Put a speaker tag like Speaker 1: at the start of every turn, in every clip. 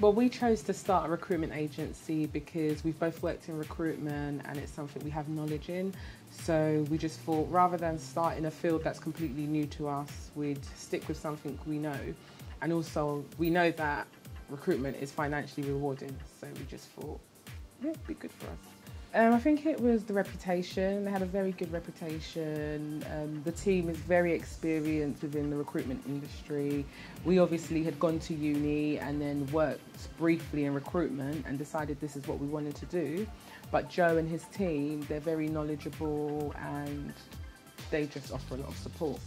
Speaker 1: Well, we chose to start a recruitment agency because we've both worked in recruitment and it's something we have knowledge in. So we just thought rather than start in a field that's completely new to us, we'd stick with something we know. And also, we know that recruitment is financially rewarding, so we just thought it'd be good for us. Um, I think it was the reputation. They had a very good reputation. Um, the team is very experienced within the recruitment industry. We obviously had gone to uni and then worked briefly in recruitment and decided this is what we wanted to do. But Joe and his team, they're very knowledgeable and they just offer a lot of support.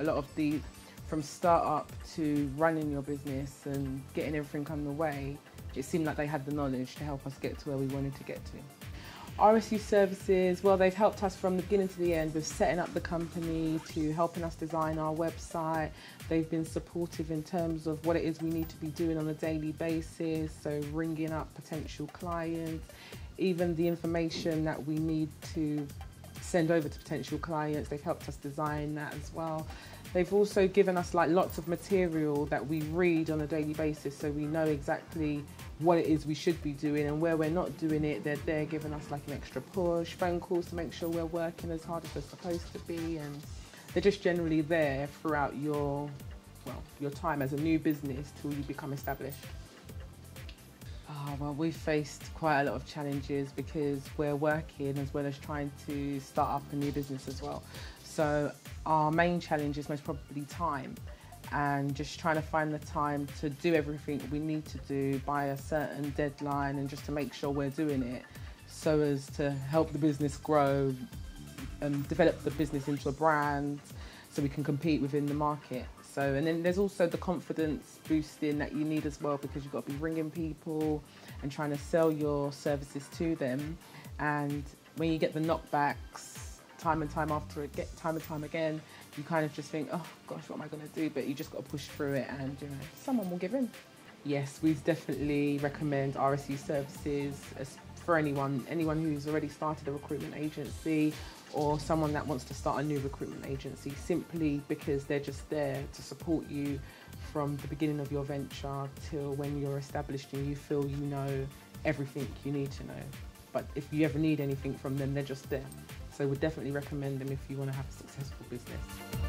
Speaker 1: A lot of the, from start up to running your business and getting everything on the way, it seemed like they had the knowledge to help us get to where we wanted to get to. RSU Services, well, they've helped us from the beginning to the end with setting up the company to helping us design our website. They've been supportive in terms of what it is we need to be doing on a daily basis, so ringing up potential clients, even the information that we need to send over to potential clients. They've helped us design that as well. They've also given us like lots of material that we read on a daily basis so we know exactly what it is we should be doing and where we're not doing it, they're there giving us like an extra push, phone calls to make sure we're working as hard as we're supposed to be and they're just generally there throughout your well, your time as a new business till you become established. Oh, well, we've faced quite a lot of challenges because we're working as well as trying to start up a new business as well. So our main challenge is most probably time and just trying to find the time to do everything we need to do by a certain deadline and just to make sure we're doing it so as to help the business grow and develop the business into a brand so we can compete within the market. So, and then there's also the confidence boosting that you need as well because you've got to be ringing people and trying to sell your services to them. And when you get the knockbacks time and time after it, get time and time again, you kind of just think, oh gosh, what am I going to do? But you just got to push through it, and you know, someone will give in. Yes, we definitely recommend RSU services for anyone, anyone who's already started a recruitment agency or someone that wants to start a new recruitment agency simply because they're just there to support you from the beginning of your venture till when you're established and you feel you know everything you need to know. But if you ever need anything from them, they're just there. So we definitely recommend them if you want to have a successful business.